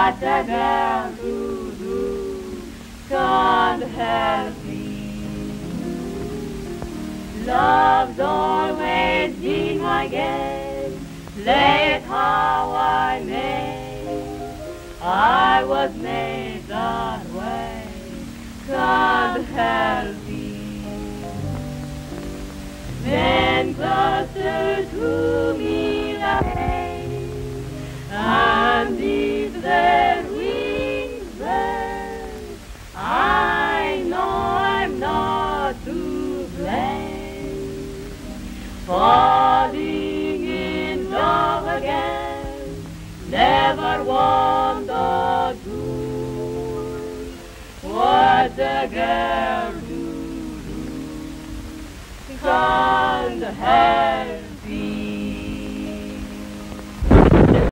what a girl to do can't help me. Love's always been my game, play it how I may. I was made that way, can't help me. Then closer to me Falling in love again, never want a tool. What a girl to do, can't help